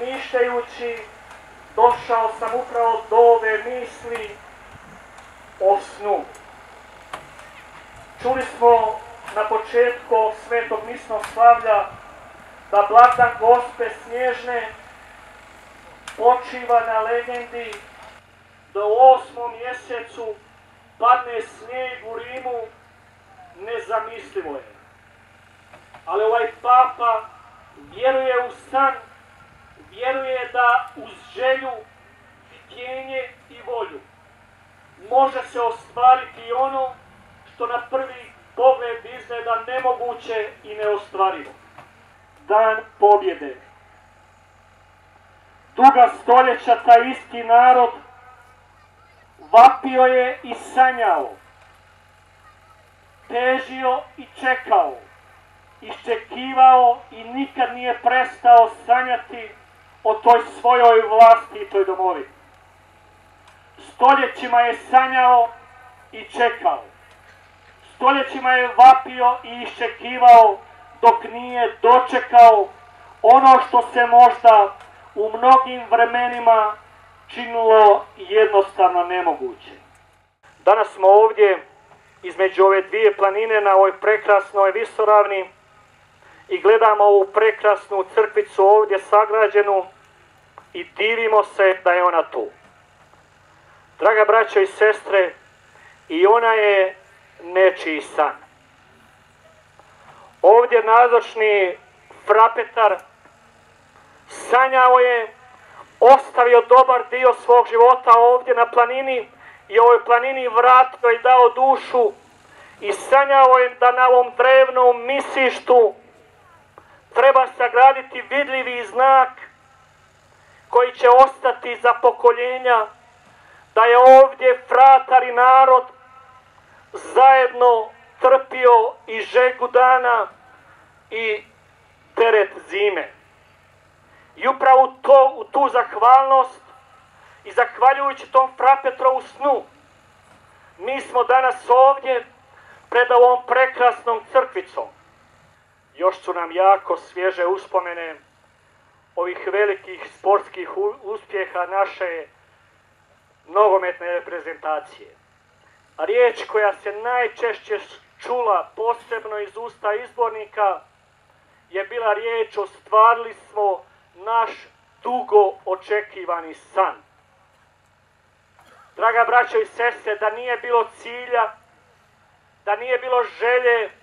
promišljajući, došao sam upravo do ove misli o snu. Čuli smo na početku svetog misnog slavlja da blagdan Gospe Snježne počiva na legendi da u osmom mjesecu padne snijeg u Rimu, nezamislivo je. Ali ovaj papa vjeruje u san vjeruje da uz želju, htjenje i volju može se ostvariti ono što na prvi pogled izgleda nemoguće i neostvarivo. Dan pobjede. Duga stoljeća taj isti narod vapio je i sanjao, težio i čekao, iščekivao i nikad nije prestao sanjati o toj svojoj vlasti i toj domovi. Stoljećima je sanjao i čekao. Stoljećima je vapio i iščekivao dok nije dočekao ono što se možda u mnogim vremenima činilo jednostavno nemoguće. Danas smo ovdje između ove dvije planine na ovoj prekrasnoj visoravni i gledamo ovu prekrasnu crkvicu ovdje sagrađenu i divimo se da je ona tu. Draga braćo i sestre, i ona je nečiji san. Ovdje nazočni frapetar sanjao je, ostavio dobar dio svog života ovdje na planini i ovoj planini vratio i dao dušu i sanjao je da na ovom drevnom misištu treba sagraditi vidljivi znak koji će ostati za pokoljenja da je ovdje fratar i narod zajedno trpio i žegu dana i teret zime. I upravo to, u tu zahvalnost i zahvaljujući tom frapetrovu snu, mi smo danas ovdje pred ovom prekrasnom crkvicom još su nam jako svježe uspomene ovih velikih sportskih uspjeha naše nogometne reprezentacije. A riječ koja se najčešće čula posebno iz usta izbornika je bila riječ ostvarili smo naš dugo očekivani san. Draga braćo i sese, da nije bilo cilja, da nije bilo želje,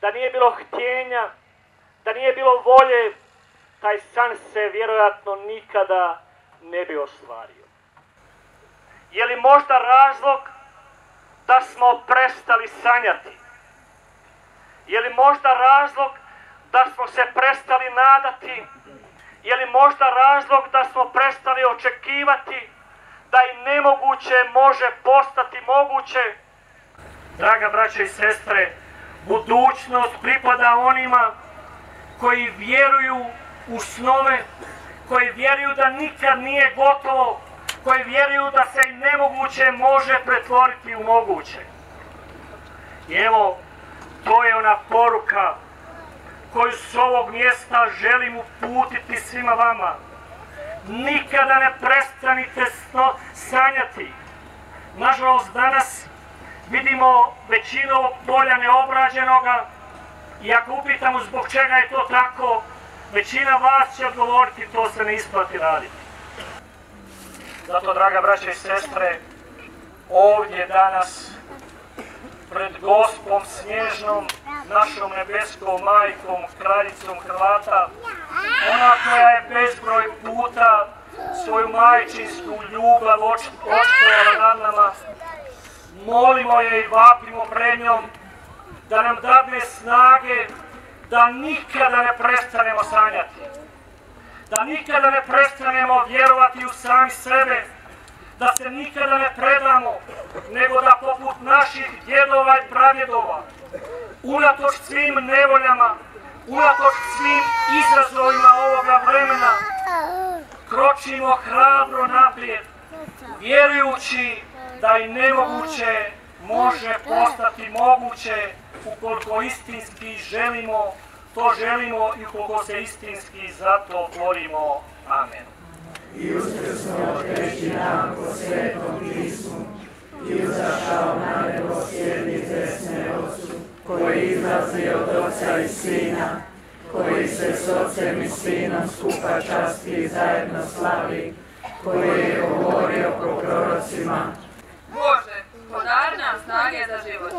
da nije bilo htjenja, da nije bilo volje, taj san se vjerojatno nikada ne bi ostvario. Je li možda razlog da smo prestali sanjati? Je li možda razlog da smo se prestali nadati? Je li možda razlog da smo prestali očekivati da i nemoguće može postati moguće? Draga braće i sestre, budućnost pripada onima koji vjeruju u snove, koji vjeruju da nikad nije gotovo, koji vjeruju da se nemoguće može pretvoriti u moguće. I evo, to je ona poruka koju s ovog mjesta želim uputiti svima vama. Nikada ne prestanite sanjati. Nažalost, danas vidimo većinu polja neobrađenoga i ako upitamo zbog čega je to tako, većina vas će odgovoriti to se ne isplati raditi. Zato, draga braće i sestre, ovdje danas pred gospom snježnom, našom nebeskom majkom, kraljicom Hrvata, ona koja je bezbroj puta svoju majčinsku ljubav očitovala nad nama, molimo je i vapimo pred njom da nam dadne snage da nikada ne prestanemo sanjati, da nikada ne prestanemo vjerovati u sami sebe, da se nikada ne predamo, nego da poput naših djedova i pradjedova, unatoč svim nevoljama, unatoč svim izazovima ovoga vremena, kročimo hrabro naprijed, vjerujući da i nemoguće može postati moguće ukoliko istinski želimo, to želimo i ukoliko se istinski za to borimo. Amen. I uskrsno treći dan po svetom pismu i uzašao na nebo sjedni desne ocu, koji izlazi od oca i sina, koji se s ocem i sinom skupa časti i zajedno slavi, koji je govorio po prorocima. Bože, podari nam snage za život.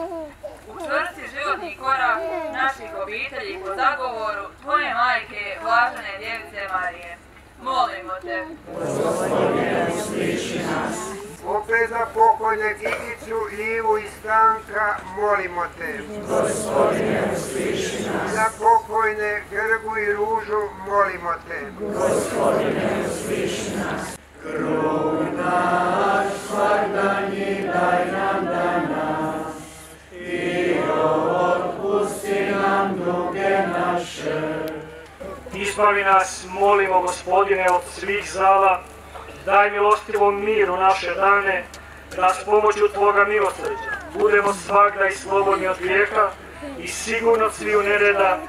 Učvrsti životni korak naših obitelji po zagovoru Tvoje majke, Blažene djevice Marije. Molimo te. Gospodine, usliši nas. Opet za pokojne Gigicu, Ivu i Stanka, molimo te. Gospodine, usliši nas. Za pokojne Grgu i Ružu, molimo te. Gospodine, usliši nas. Krug naš svakdanji daj nam danas i otpusti nam duge naše. Izbavi nas, molimo gospodine, od svih zala, daj milostivom miru naše dane, da s pomoću Tvoga milosrđa budemo svakda i slobodni od grijeha i sigurno sviju nereda,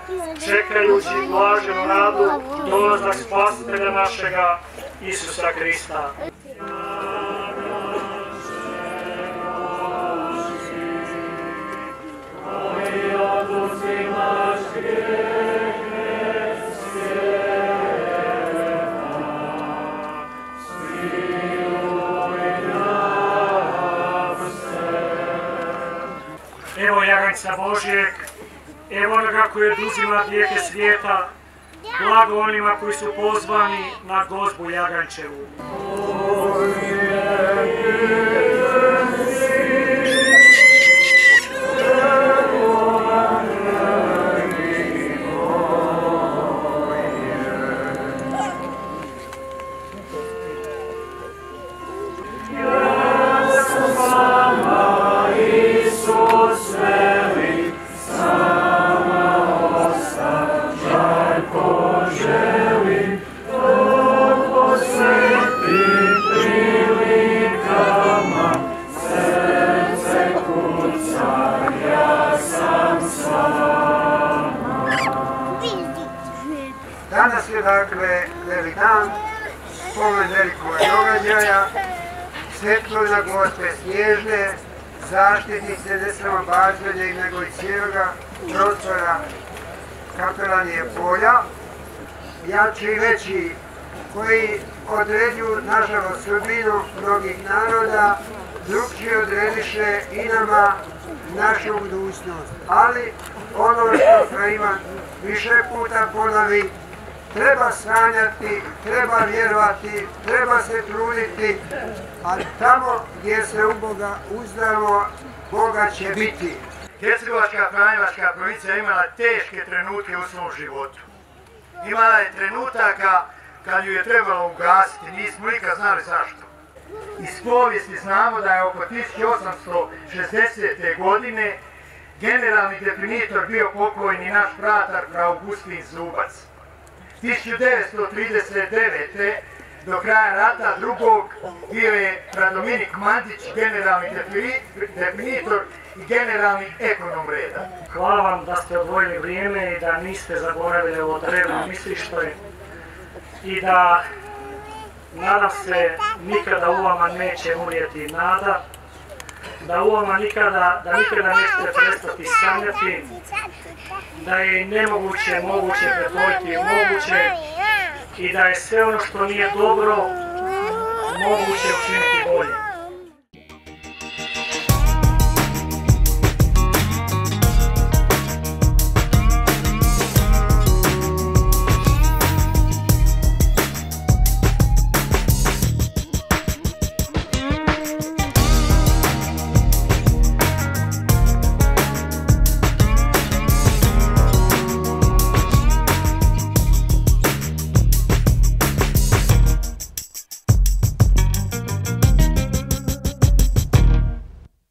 čekajući blaženu nadu, dolazak spasitelja našega, Isusa Krista. Evo jaganjca Božijeg, evo onoga koji oduzima grijehe svijeta, blago onima koji su pozvani na gozbu jagančevu. Danas je dakle velik dan, spomen velikog događaja, svetlojna gospe snježne, zaštitnice ne samo Bažvelje nego i cijeloga prostora kapelanije polja, jači i veći koji određuju nažalost sudbinu mnogih naroda, drugčije odrediše i nama našu budućnost. Ali ono što Ivan više puta ponovi, treba sanjati, treba vjerovati, treba se truditi, a tamo gdje se u Boga uzdamo, Boga će biti. Hercegovačka Franjevačka provincija imala teške trenutke u svom životu. Imala je trenutaka kad ju je trebalo ugasiti, nismo nikad znali zašto. Iz povijesti znamo da je oko 1860. godine generalni definitor bio pokojni naš pratar Augustin Zubac. 1939. do kraja rata drugog bio je Radominik Mandić, generalni definitor i generalni ekonom reda. Hvala vam da ste odvojili vrijeme i da niste zaboravili ovo drevno mislište i da nadam se nikada u vama neće umrijeti nada, da u vama nikada, da nikada nećete prestati sanjati, da je nemoguće moguće pretvoriti u moguće i da je sve ono što nije dobro moguće učiniti bolje.